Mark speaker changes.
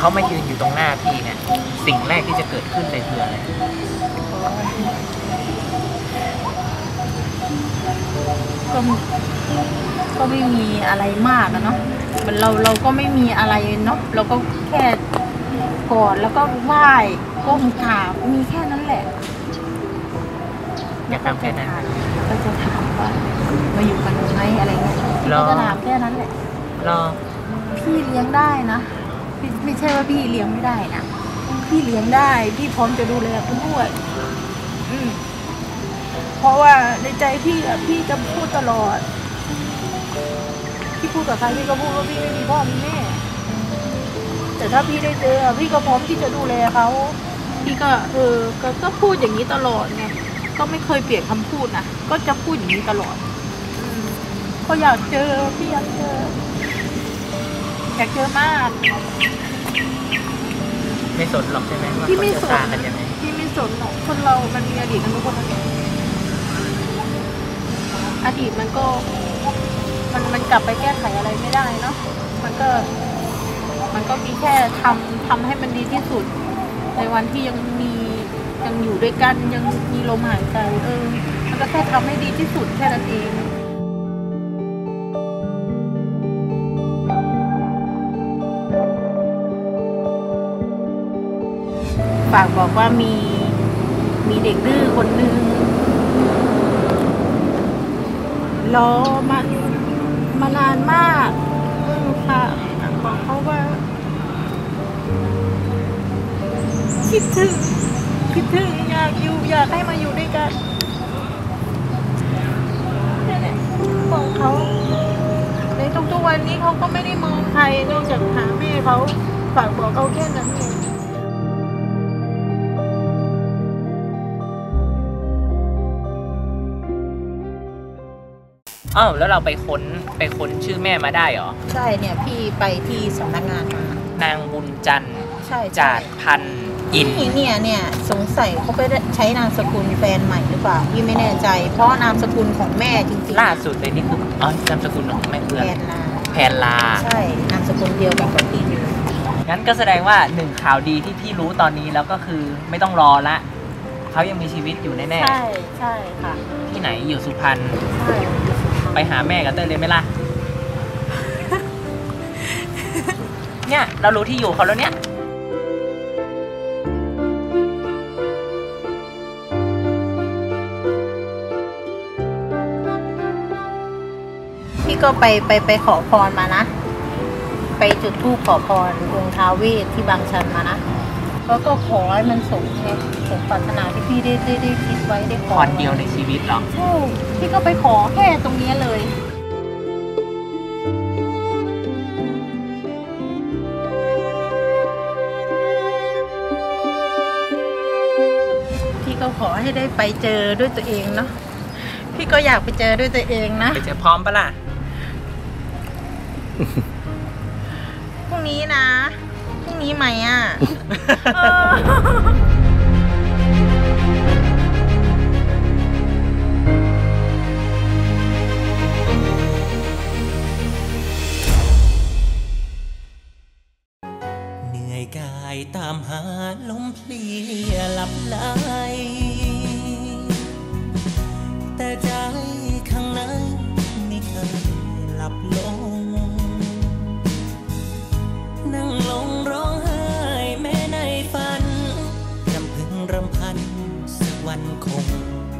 Speaker 1: เขามายืนอยู่ตรงหน้าพี่เนี่ย สิ่งแรกที่จะเกิดขึ้นเลยคืออะไร
Speaker 2: ก็ก็ไม่มีอะไรมากอะเนาะมันเราเราก็ไม่มีอะไรเนาะเราก็แค่กอดแล้วก็ไหว้ก้มกราบมีแค่นั้นแหละ
Speaker 1: อยากทำแค่นั้น
Speaker 2: ก็จะถามว่ามาอยู่กันไหมอะไรเงี้ย
Speaker 1: หรอ
Speaker 2: ก็จะถามแค่นั้นแหละ
Speaker 1: รอ
Speaker 2: พี่เลี้ยงได้นะ ไม่ไม่ใช่ว่าพี่เลี้ยงไม่ได้นะพี่เลี้ยงได้พี่พร้อมจะดูแลคุณด้วยอืมเพราะว่าในใจพี่อะพี่จะพูดตลอดพี่พูดกับใครพี่ก็พูดว่าพี่ไม่มีพ่อมีแม่แต่ถ้าพี่ได้เจอพี่ก็พร้อมที่จะดูแลเขาพี่ก็เออก็ก็พูดอย่างนี้ตลอดไงก็ไม่เคยเปลี่ยนคำพูดนะก็จะพูดอย่างนี้ตลอดอืมก็อยากเจอพี่อยากเจอ อยากเจอมาก
Speaker 1: ไม่สนหรอกใช่ไหมว่า
Speaker 2: พี่
Speaker 1: เขา
Speaker 2: ไม่
Speaker 1: จะ
Speaker 2: สน
Speaker 1: ตากันยังไง
Speaker 2: พี่ไม่สนหรอกคนเรามันมีอดีตกันทุกคนนะอดีตมันก็ มันมันกลับไปแก้ไขอะไรไม่ได้เนาะมันก็ มันก็มีแค่ทำทำให้มันดีที่สุด ในวันที่ยังมียังอยู่ด้วยกันยังมีลมหายใจเออ มันก็แค่ทำให้ดีที่สุดแค่นั้นเองากบอกว่ามีมีเด็กดื้อคนหนึ่งรอมามานานมากค่ะบอกเขาว่าคิดถึงคิดถึงอยากอยู่อยากให้มาอยู่ด้วยกันนี่นแหละบอกเขาในทุกๆวันนี้เขาก็ไม่ได้มองใครนอกจากหาแม่เขาฝากบอกเขาแค่นั้นเอง
Speaker 1: อ้าวแล้วเราไปค้นไปค้นชื่อแม่มาได้เหรอ
Speaker 2: ใช่เนี่ยพี่ไปที่สำนักงานมา
Speaker 1: นางบุญจันทร์
Speaker 2: ใช่
Speaker 1: จาดพันธ์อิน
Speaker 2: นี่เนี่ยเนี่ยสงสัยเขาไปใช้นามสกุลแฟนใหม่หรือเปล่าพี่ไม่แน่ใจ เพราะนามสกุลของแม่จริงๆ
Speaker 1: ล่าสุดเลยนี่คืออ๋อนามสกุลของแม่เพื่อน
Speaker 2: แฟนนา
Speaker 1: แพนลา
Speaker 2: ใช่นามสกุลเดียวกับคนที่อยู่
Speaker 1: งั้นก็แสดงว่าหนึ่งข่าวดีที่พี่รู้ตอนนี้แล้วก็คือไม่ต้องรอละเขายังมีชีวิตอยู่แน่
Speaker 2: ใช่ใช่ค่ะ
Speaker 1: ๆที่ไหนอยู่สุพรรณ
Speaker 2: ใช่
Speaker 1: ไปหาแม่กับเต้ยเลยไหมล่ะ เนี่ยเรารู้ที่อยู่เขาแล้วเนี่ย
Speaker 2: พี่ก็ไปไปไปขอพรมานะ ไปจุดธูปขอพรองค์ท้าวเวสที่บางชันมานะ แล้วก็ขอให้มันสมไงสมปรารถนาที่พี่ได้ได้ได้คิดไว้ได้ข
Speaker 1: พ
Speaker 2: อ
Speaker 1: รเดียวในชีวิตเหรอ
Speaker 2: ใช่พี่ก็ไปขอแค่ตรงนี้เลย พี่ก็ขอให้ได้ไปเจอด้วยตัวเองเนาะพี่ก็อยากไปเจอด้วยตัวเองนะ
Speaker 1: ไปเจอพร้อมปะล่ะ
Speaker 2: พรุ่งนี้นะพรุ่ง นี้ไหมอะ
Speaker 3: เหนื่อยกายตามหาลมเพลียหลับไหล 天空。